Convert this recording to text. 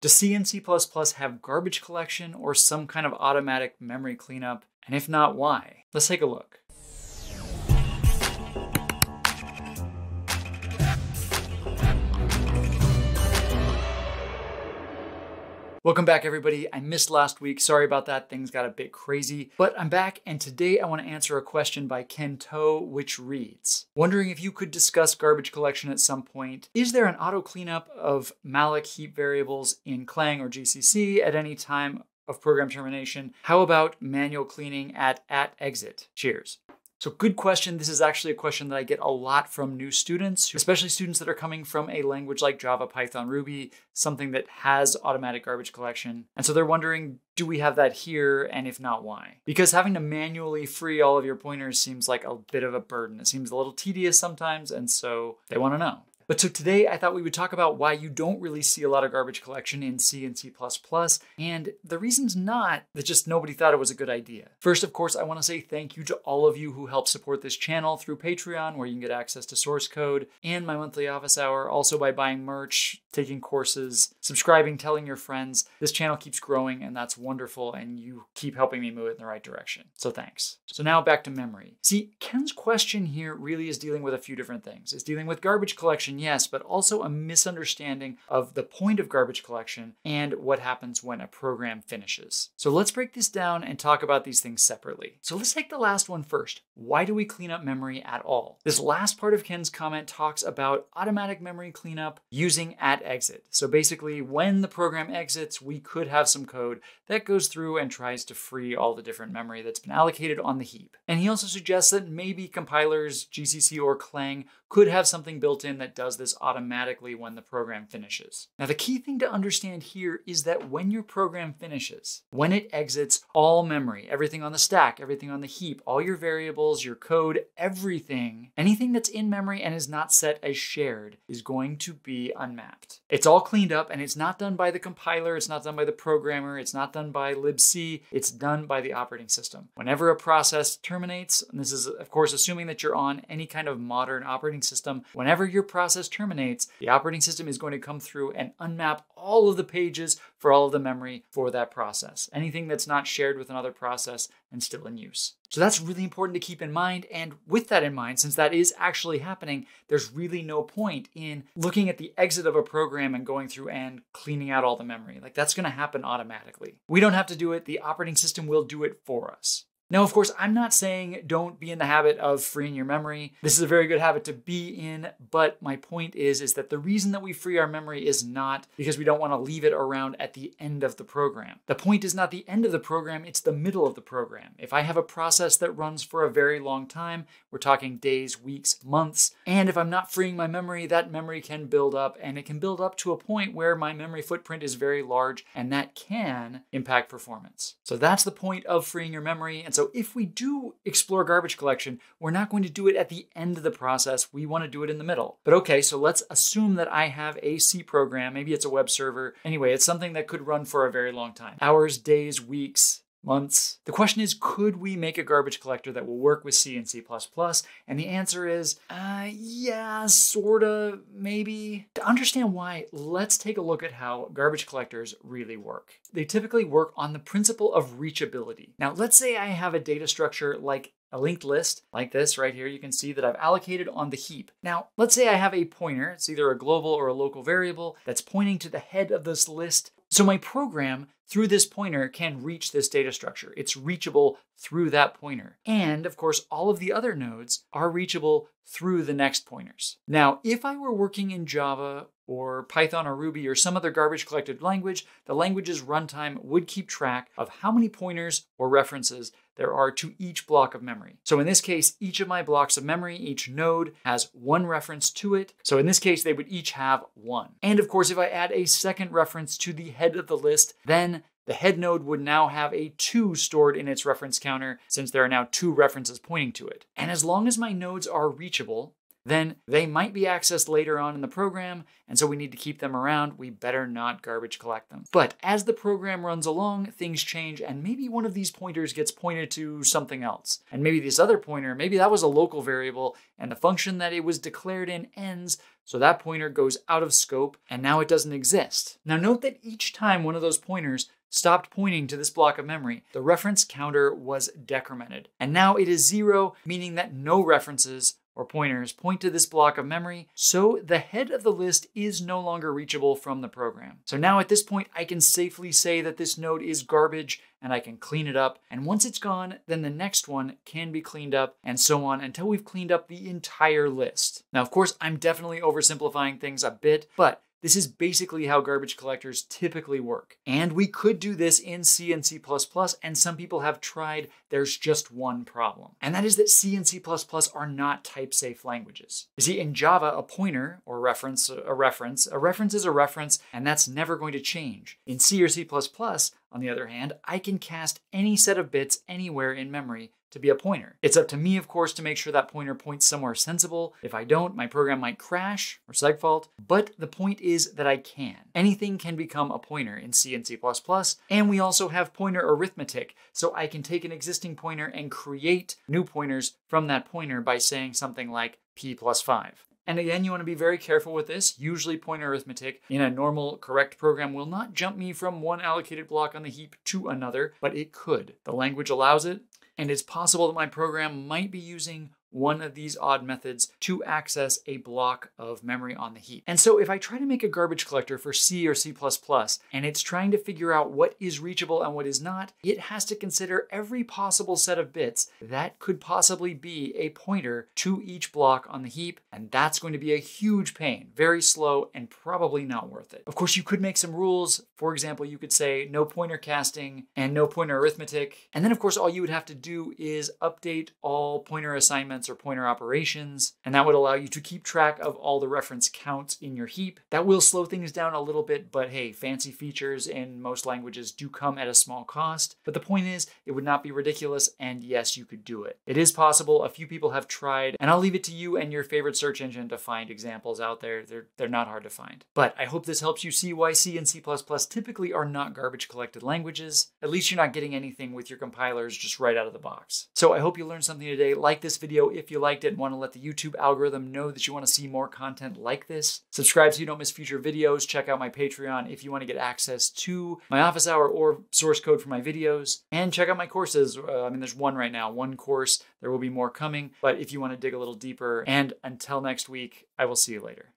Does C and C++ have garbage collection or some kind of automatic memory cleanup? And if not, why? Let's take a look. Welcome back, everybody. I missed last week. Sorry about that. Things got a bit crazy. But I'm back, and today I want to answer a question by Ken To, which reads Wondering if you could discuss garbage collection at some point. Is there an auto cleanup of malloc heap variables in Clang or GCC at any time of program termination? How about manual cleaning at atexit? Cheers. So good question. This is actually a question that I get a lot from new students, especially students that are coming from a language like Java, Python, Ruby, something that has automatic garbage collection. And so they're wondering, do we have that here? And if not, why? Because having to manually free all of your pointers seems like a bit of a burden. It seems a little tedious sometimes. And so they want to know. But so today I thought we would talk about why you don't really see a lot of garbage collection in C and C++, and the reason's not that just nobody thought it was a good idea. First, of course, I want to say thank you to all of you who help support this channel through Patreon, where you can get access to source code and my monthly office hour, also by buying merch, taking courses, subscribing, telling your friends. This channel keeps growing and that's wonderful and you keep helping me move it in the right direction. So thanks. So now back to memory. See, Ken's question here really is dealing with a few different things. It's dealing with garbage collection, yes, but also a misunderstanding of the point of garbage collection and what happens when a program finishes. So let's break this down and talk about these things separately. So let's take the last one first. Why do we clean up memory at all? This last part of Ken's comment talks about automatic memory cleanup using atexit. So basically, when the program exits, we could have some code that goes through and tries to free all the different memory that's been allocated on the heap. And he also suggests that maybe compilers, GCC or Clang, could have something built in that does this automatically when the program finishes. Now, the key thing to understand here is that when your program finishes, when it exits all memory, everything on the stack, everything on the heap, all your variables, your code, everything, anything that's in memory and is not set as shared is going to be unmapped. It's all cleaned up and it's not done by the compiler, it's not done by the programmer, it's not done by libc, it's done by the operating system. Whenever a process terminates, and this is of course assuming that you're on any kind of modern operating system, whenever your process terminates, the operating system is going to come through and unmap all of the pages for all of the memory for that process. Anything that's not shared with another process and still in use. So that's really important to keep in mind. And with that in mind, since that is actually happening, there's really no point in looking at the exit of a program and going through and cleaning out all the memory. Like that's going to happen automatically. We don't have to do it. The operating system will do it for us. Now, of course, I'm not saying don't be in the habit of freeing your memory. This is a very good habit to be in, but my point is, is that the reason that we free our memory is not because we don't want to leave it around at the end of the program. The point is not the end of the program, it's the middle of the program. If I have a process that runs for a very long time, we're talking days, weeks, months, and if I'm not freeing my memory, that memory can build up and it can build up to a point where my memory footprint is very large and that can impact performance. So that's the point of freeing your memory. And so so if we do explore garbage collection, we're not going to do it at the end of the process. We want to do it in the middle. But okay, so let's assume that I have a C program. Maybe it's a web server. Anyway, it's something that could run for a very long time. Hours, days, weeks, months. The question is, could we make a garbage collector that will work with C and C++? And the answer is, uh, yeah, sorta, maybe. To understand why, let's take a look at how garbage collectors really work. They typically work on the principle of reachability. Now, let's say I have a data structure like a linked list like this right here, you can see that I've allocated on the heap. Now, let's say I have a pointer, it's either a global or a local variable, that's pointing to the head of this list. So my program through this pointer can reach this data structure. It's reachable through that pointer. And of course, all of the other nodes are reachable through the next pointers. Now, if I were working in Java or Python or Ruby or some other garbage collected language, the language's runtime would keep track of how many pointers or references there are to each block of memory. So in this case, each of my blocks of memory, each node has one reference to it. So in this case, they would each have one. And of course, if I add a second reference to the head of the list, then the head node would now have a 2 stored in its reference counter since there are now two references pointing to it. And as long as my nodes are reachable, then they might be accessed later on in the program, and so we need to keep them around. We better not garbage collect them. But as the program runs along, things change, and maybe one of these pointers gets pointed to something else. And maybe this other pointer, maybe that was a local variable, and the function that it was declared in ends, so that pointer goes out of scope, and now it doesn't exist. Now note that each time one of those pointers stopped pointing to this block of memory, the reference counter was decremented. And now it is zero, meaning that no references or pointers point to this block of memory, so the head of the list is no longer reachable from the program. So now at this point, I can safely say that this node is garbage and I can clean it up. And once it's gone, then the next one can be cleaned up and so on until we've cleaned up the entire list. Now, of course, I'm definitely oversimplifying things a bit, but this is basically how garbage collectors typically work. And we could do this in C and C++, and some people have tried. There's just one problem. And that is that C and C++ are not type-safe languages. You see, in Java, a pointer, or reference, a reference, a reference is a reference, and that's never going to change. In C or C++, on the other hand, I can cast any set of bits anywhere in memory to be a pointer. It's up to me, of course, to make sure that pointer points somewhere sensible. If I don't, my program might crash or segfault, but the point is that I can. Anything can become a pointer in C and C++, and we also have pointer arithmetic, so I can take an existing pointer and create new pointers from that pointer by saying something like p plus 5. And again, you want to be very careful with this. Usually pointer arithmetic in a normal correct program will not jump me from one allocated block on the heap to another, but it could. The language allows it, and it's possible that my program might be using one of these odd methods to access a block of memory on the heap. And so if I try to make a garbage collector for C or C++ and it's trying to figure out what is reachable and what is not, it has to consider every possible set of bits that could possibly be a pointer to each block on the heap. And that's going to be a huge pain, very slow and probably not worth it. Of course, you could make some rules. For example, you could say no pointer casting and no pointer arithmetic. And then of course, all you would have to do is update all pointer assignments or pointer operations, and that would allow you to keep track of all the reference counts in your heap. That will slow things down a little bit, but hey, fancy features in most languages do come at a small cost. But the point is, it would not be ridiculous, and yes, you could do it. It is possible, a few people have tried, and I'll leave it to you and your favorite search engine to find examples out there. They're, they're not hard to find. But I hope this helps you see why C and C++ typically are not garbage collected languages. At least you're not getting anything with your compilers just right out of the box. So I hope you learned something today. Like this video if you liked it and want to let the YouTube algorithm know that you want to see more content like this. Subscribe so you don't miss future videos. Check out my Patreon if you want to get access to my office hour or source code for my videos. And check out my courses. Uh, I mean, there's one right now, one course. There will be more coming. But if you want to dig a little deeper, and until next week, I will see you later.